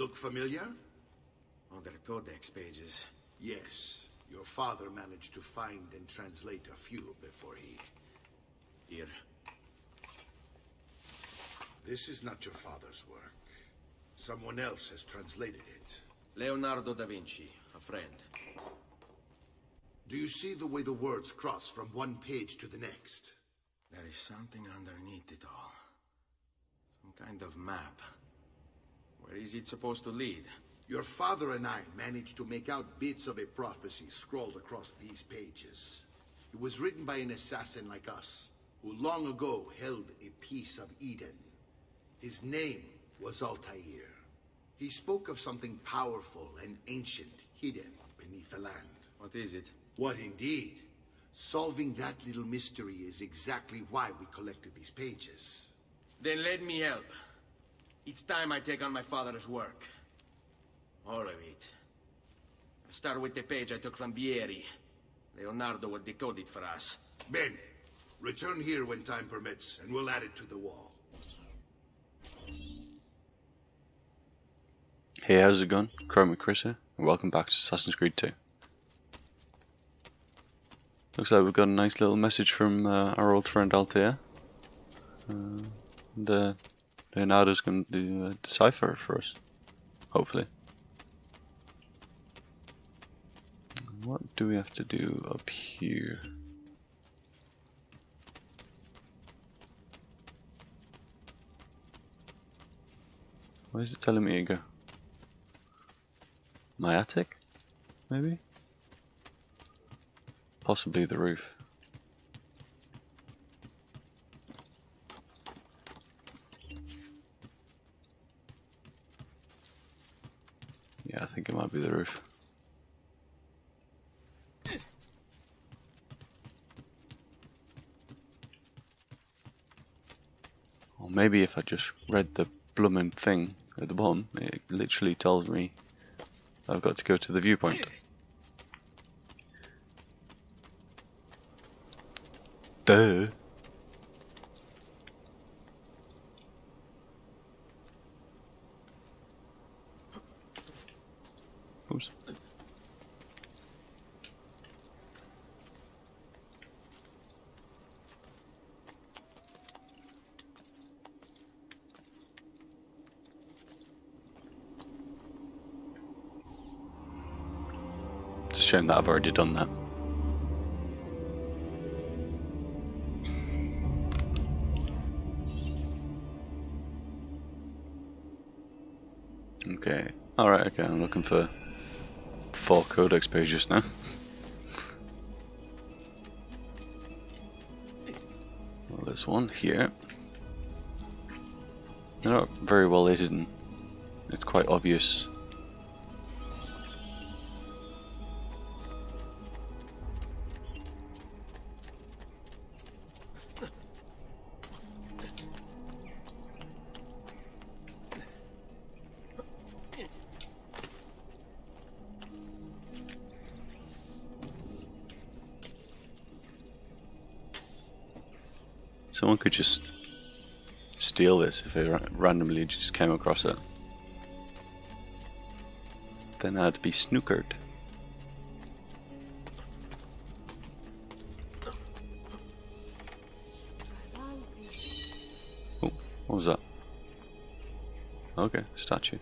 Look familiar? Oh, On their codex pages. Yes. Your father managed to find and translate a few before he... Here. This is not your father's work. Someone else has translated it. Leonardo da Vinci, a friend. Do you see the way the words cross from one page to the next? There is something underneath it all. Some kind of map. Where is it supposed to lead? Your father and I managed to make out bits of a prophecy scrawled across these pages. It was written by an assassin like us, who long ago held a piece of Eden. His name was Altair. He spoke of something powerful and ancient hidden beneath the land. What is it? What indeed? Solving that little mystery is exactly why we collected these pages. Then let me help. It's time I take on my father's work. All of it. I start with the page I took from Vieri. Leonardo will decode it for us. Bene. Return here when time permits, and we'll add it to the wall. Hey, how's it going? Chromic Chris here, and welcome back to Assassin's Creed 2. Looks like we've got a nice little message from uh, our old friend Altair. Uh, and uh, Leonardo's going to uh, decipher us, hopefully. What do we have to do up here? Where is it telling me to go? My attic? Maybe? Possibly the roof. Yeah, I think it might be the roof. Or maybe if I just read the blooming thing at the bottom, it literally tells me I've got to go to the viewpoint. Duh. Oops. Shame that I've already done that. Okay, alright, okay, I'm looking for four codex pages now. Well, there's one here. They're not very well hidden. It's quite obvious. Someone could just steal this if they ra- randomly just came across it. Then I'd be snookered. Oh, what was that? Okay, statue.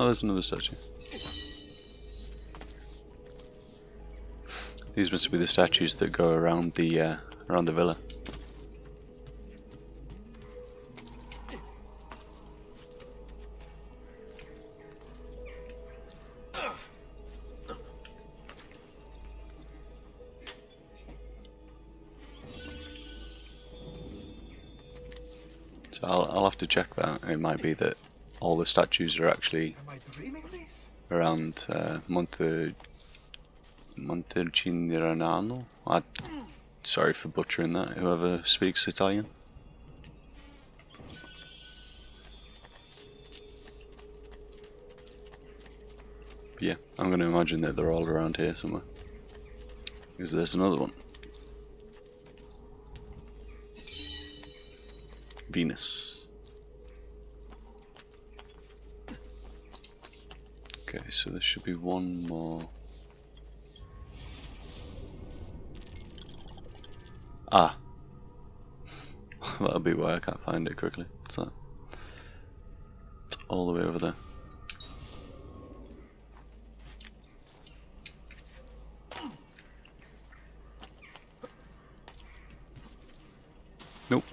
Oh, there's another statue. These must be the statues that go around the uh, around the villa. So I'll, I'll have to check that. It might be that all the statues are actually around uh, Monte Montecinirano. I sorry for butchering that. Whoever speaks Italian. Yeah, I'm going to imagine that they're all around here somewhere. Because there's another one. Venus. Okay, so there should be one more. Ah. That'll be why I can't find it quickly. What's that? It's all the way over there. Nope.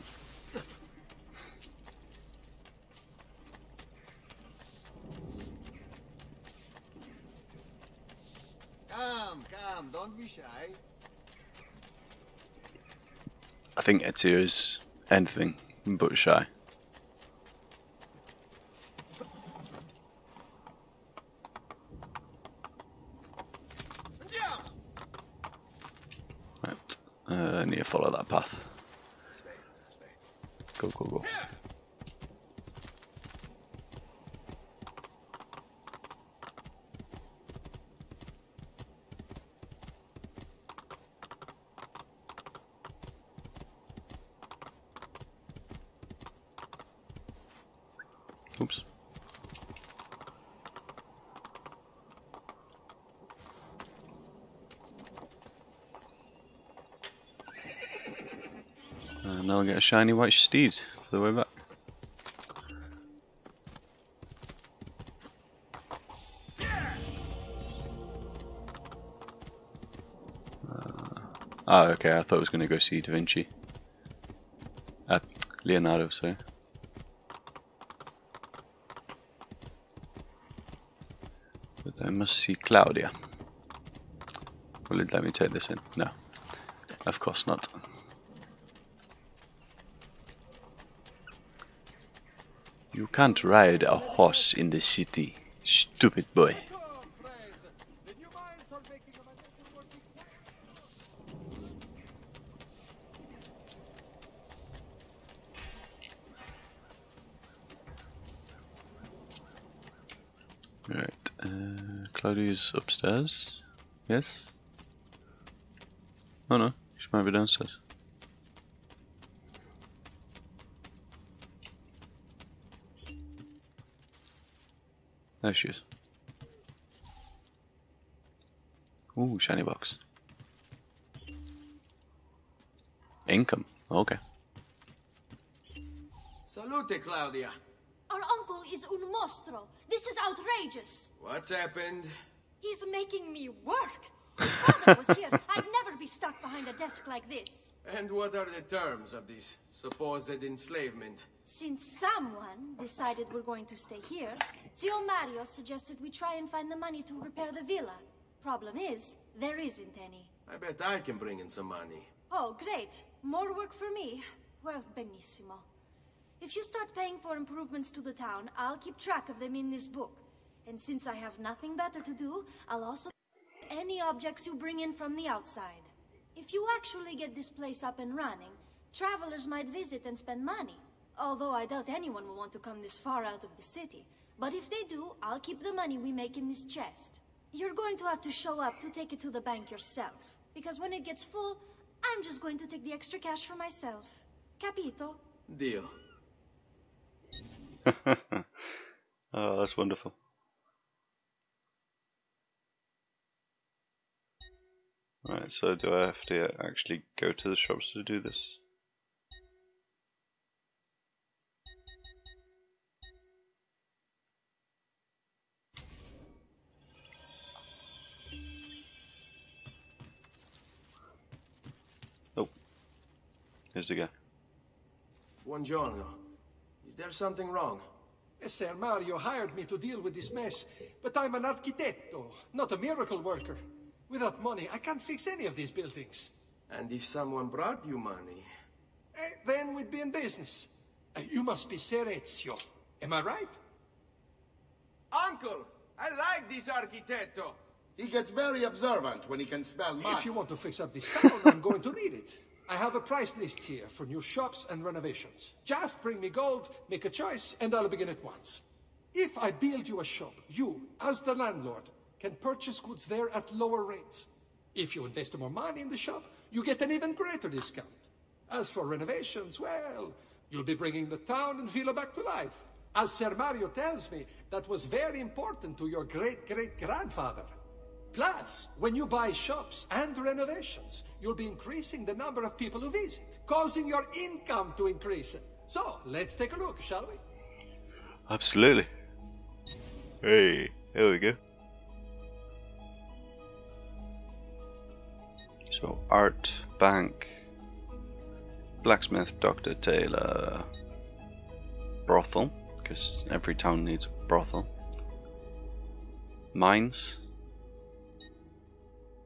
Come, come, don't be shy. I think is anything but shy. Right, uh, I need to follow that path. Go, go, go. Oops. And now I'll get a shiny white steed for the way back. Uh, ah, okay, I thought I was going to go see Da Vinci. Uh, Leonardo, sorry. But I must see Claudia. Will it let me take this in? No. Of course not. You can't ride a horse in the city, stupid boy. Right, uh, Claudia's upstairs. Yes? Oh no, she might be downstairs. There she is. Ooh, shiny box. Income. Okay. Salute, Claudia. Our uncle is un mostro. This is outrageous. What's happened? He's making me work. If father was here, I'd never be stuck behind a desk like this. And what are the terms of this supposed enslavement? Since someone decided we're going to stay here, Zio Mario suggested we try and find the money to repair the villa. Problem is, there isn't any. I bet I can bring in some money. Oh, great. More work for me. Well, benissimo. If you start paying for improvements to the town, I'll keep track of them in this book. And since I have nothing better to do, I'll also any objects you bring in from the outside. If you actually get this place up and running, travelers might visit and spend money. Although I doubt anyone will want to come this far out of the city. But if they do, I'll keep the money we make in this chest. You're going to have to show up to take it to the bank yourself. Because when it gets full, I'm just going to take the extra cash for myself. Capito? Deal. oh, that's wonderful. Right, so do I have to actually go to the shops to do this? Here's the guy. Buongiorno. Is there something wrong? Messer Mario hired me to deal with this mess, but I'm an architetto, not a miracle worker. Without money, I can't fix any of these buildings. And if someone brought you money? Eh, then we'd be in business. Uh, you must be Ser Ezio. Am I right? Uncle! I like this architetto! He gets very observant when he can smell mud. If you want to fix up this town, I'm going to need it. I have a price list here for new shops and renovations. Just bring me gold, make a choice, and I'll begin at once. If I build you a shop, you, as the landlord, can purchase goods there at lower rates. If you invest more money in the shop, you get an even greater discount. As for renovations, well, you'll be bringing the town and villa back to life. As Sir Mario tells me, that was very important to your great-great-grandfather. Plus, when you buy shops and renovations, you'll be increasing the number of people who visit, causing your income to increase. So, let's take a look, shall we? Absolutely. Hey, there we go. So, art, bank, blacksmith, doctor, tailor, brothel, because every town needs a brothel, mines,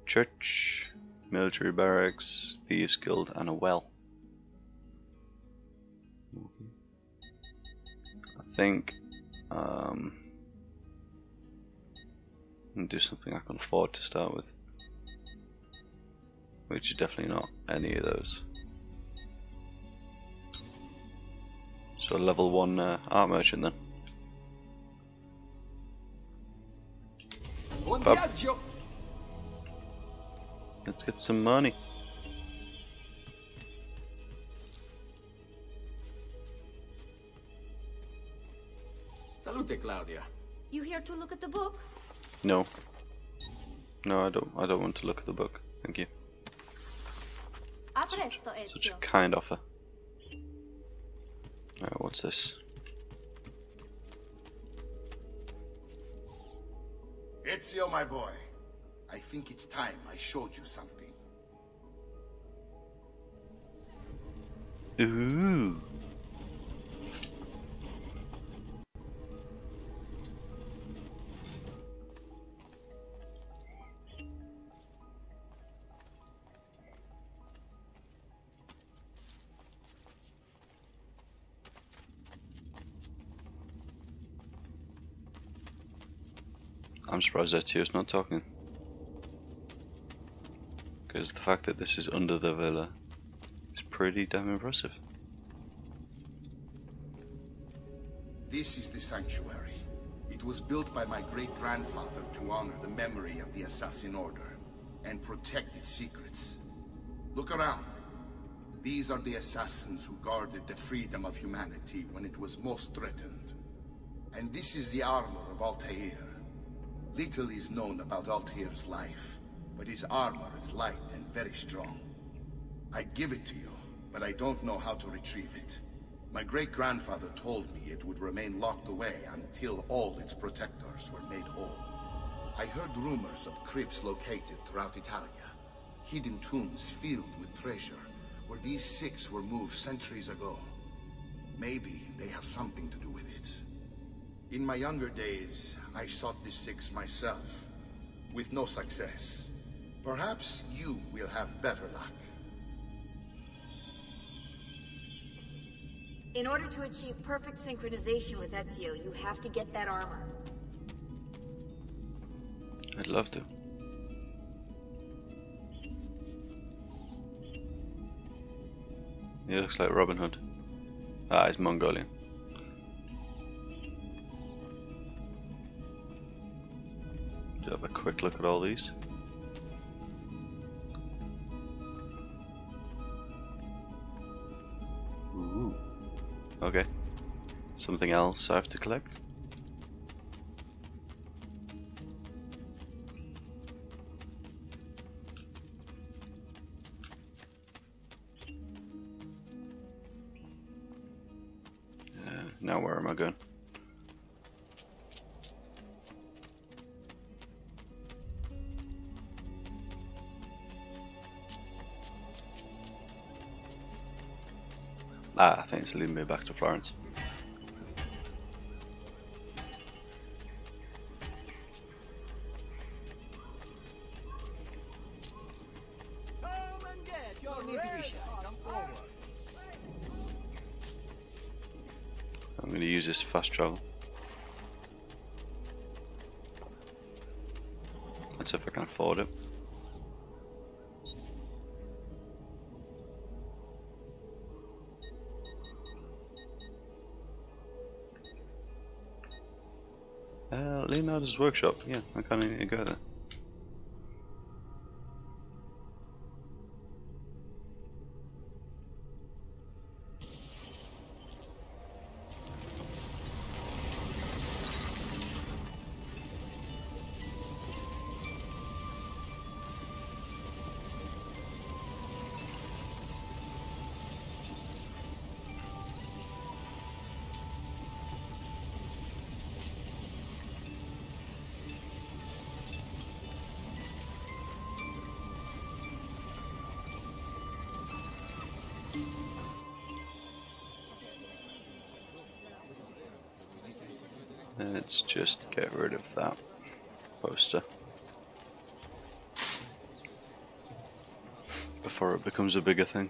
church, military barracks, thieves guild, and a well. I think um, do something I can afford to start with, which is definitely not any of those. So level 1 uh, art merchant then. Buon Pub. viaggio! Let's get some money. Salute, Claudia. You here to look at the book? No. No, I don't. I don't want to look at the book. Thank you. A presto, Such a kind offer. Alright, what's this? Ezio, my boy. I think it's time I showed you something. Ooh. I'm surprised Ezio's not talking. Because the fact that this is under the villa is pretty damn impressive. This is the sanctuary. It was built by my great-grandfather to honor the memory of the Assassin Order and protect its secrets. Look around. These are the assassins who guarded the freedom of humanity when it was most threatened. And this is the armor of Altair. Little is known about Altair's life, but his armor is light and very strong. I give it to you, but I don't know how to retrieve it. My great-grandfather told me it would remain locked away until all its protectors were made whole. I heard rumors of crypts located throughout Italia, hidden tombs filled with treasure, where these six were moved centuries ago. Maybe they have something to do with it. In my younger days, I sought the six myself, with no success. Perhaps you will have better luck. In order to achieve perfect synchronization with Ezio, you have to get that armor. I'd love to. He looks like Robin Hood. Ah, he's Mongolian. Do have a quick look at all these. Okay. Something else I have to collect? Uh, now where am I going? Ah, I think it's leading me back to Florence. No need to be shy. Come forward. I'm going to use this fast travel. Let's see if I can afford it. Leonardo's workshop. Yeah, I kind of need to go there. Let's just get rid of that poster. Before it becomes a bigger thing.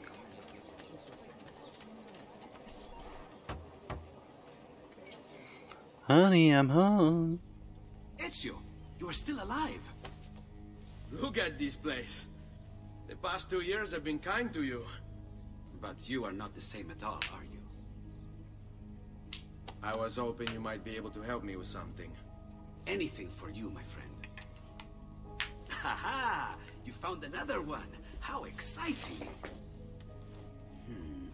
Honey, I'm home. Ezio, you are still alive. Look at this place. The past two years have been kind to you. But you are not the same at all, are you? I was hoping you might be able to help me with something. Anything for you, my friend. Haha! You found another one! How exciting! Hmm.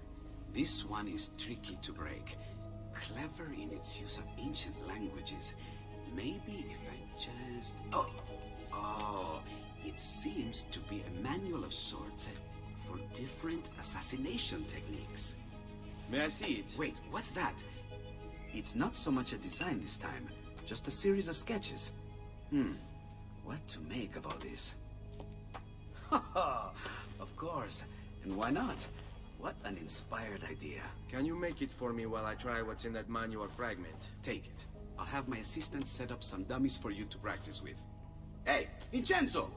This one is tricky to break. Clever in its use of ancient languages. Maybe if I just... Oh! Oh! It seems to be a manual of sorts for different assassination techniques. May I see it? Wait, what's that? It's not so much a design this time, just a series of sketches. Hmm, what to make of all this? Ha ha! of course, and why not? What an inspired idea. Can you make it for me while I try what's in that manual fragment? Take it. I'll have my assistant set up some dummies for you to practice with. Hey, Vincenzo!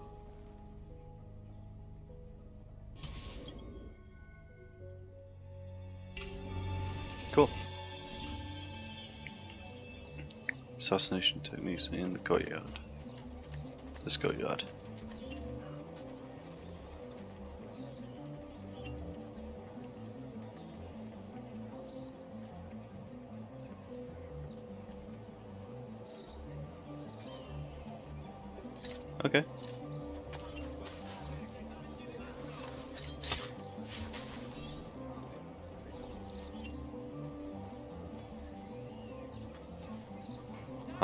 Cool. Assassination techniques in the courtyard. This courtyard. Okay.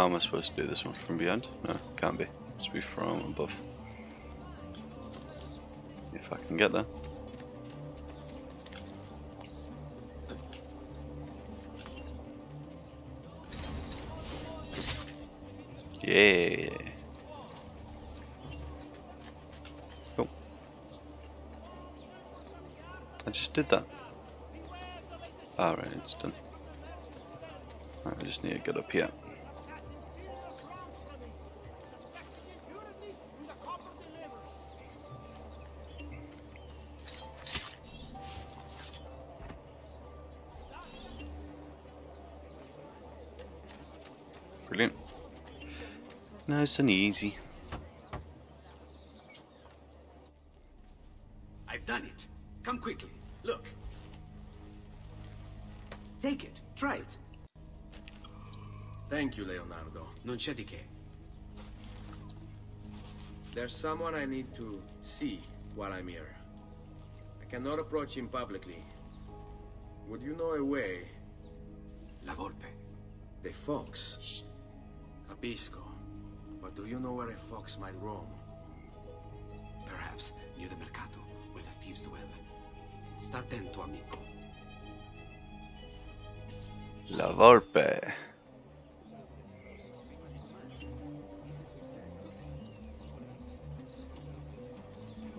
How am I supposed to do this one? From behind? No, can't be. Must be from above. If I can get there. Yeah. I just did that. Alright, it's done. I just need to get up here. Nice and easy. I've done it. Come quickly. Look. Take it. Try it. Thank you, Leonardo. Non c'è di che. There's someone I need to see while I'm here. I cannot approach him publicly. Would you know a way? La Volpe. The fox. Shh. Capisco. Do you know where a fox might roam? Perhaps near the Mercato, where the thieves dwell. Sta attento, amico. La Volpe.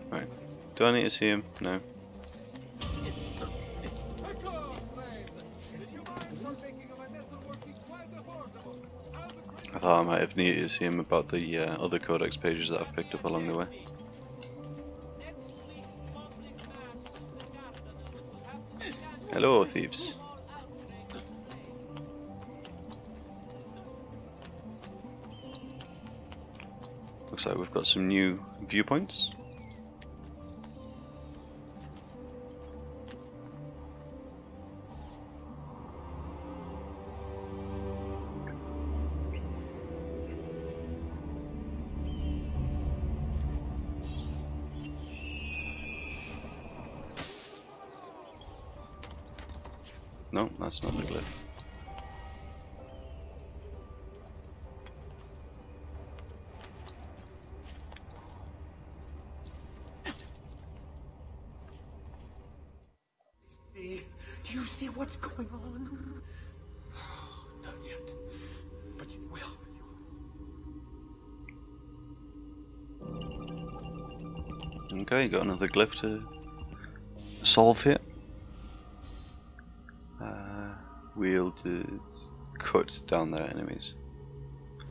Right. Do I need to see him? No. Thought I might have needed to see him about the uh, other codex pages that I've picked up along the way. Hello, thieves. Looks like we've got some new viewpoints. No, that's not the glyph. Do you see what's going on? Not yet. But you will. Okay, got another glyph to solve here. Wielded cut down their enemies.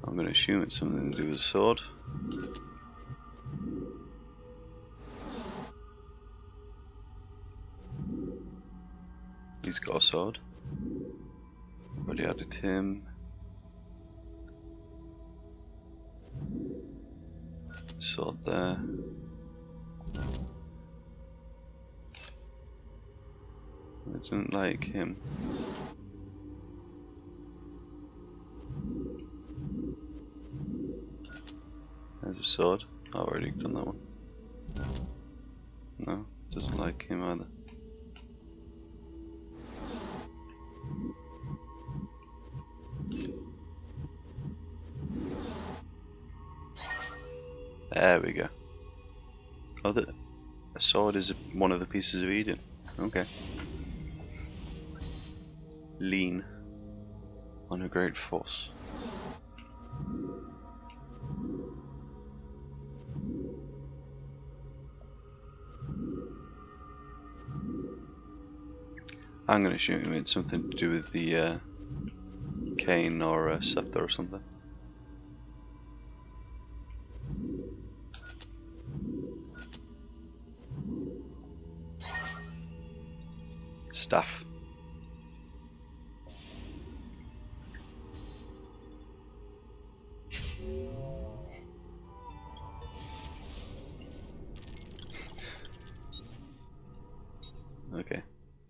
I'm gonna assume it's something to do with a sword. He's got a sword. Already added him. Sword there. I didn't like him. There's a sword. I've already done that one. No, doesn't like him either. There we go. Oh, the a sword is one of the pieces of Eden. Okay. Lean on a great force. I'm gonna assume it's something to do with the uh, cane or a scepter or something. Staff.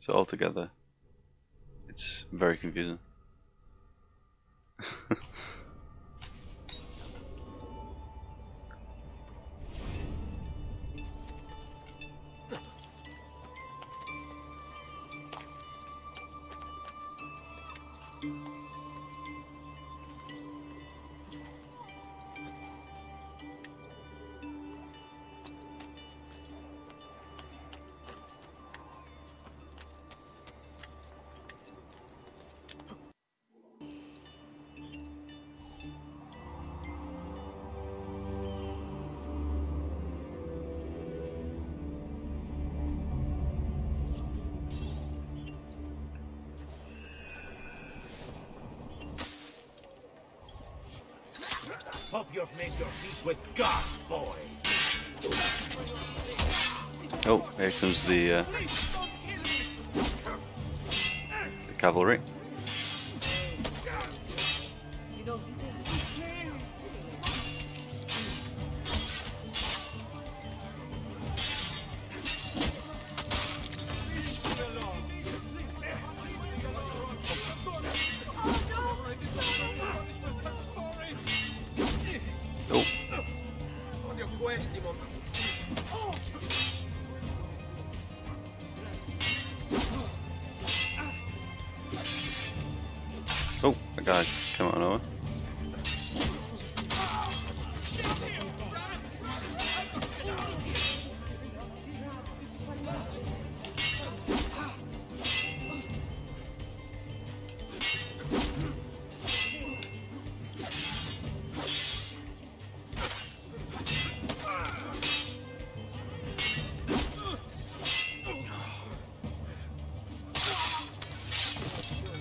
So altogether, it's very confusing. Hope you've made your peace with God, boy. Oh, here comes the uh, the cavalry.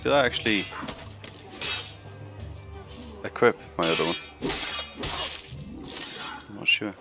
Did I actually equip my other one? I'm not sure.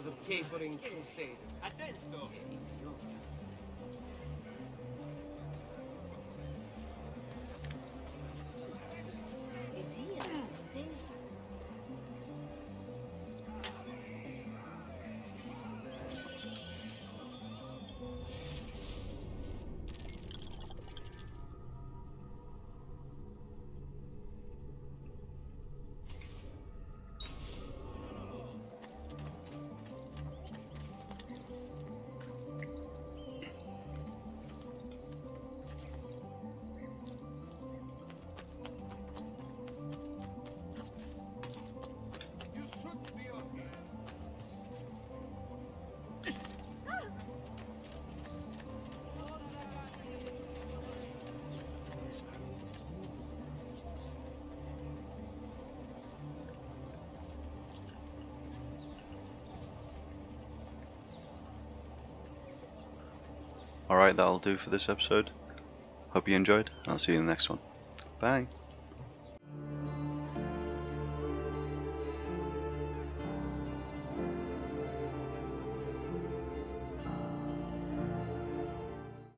Another capering crusade. Attento! Alright, that'll do for this episode. Hope you enjoyed. I'll see you in the next one. Bye.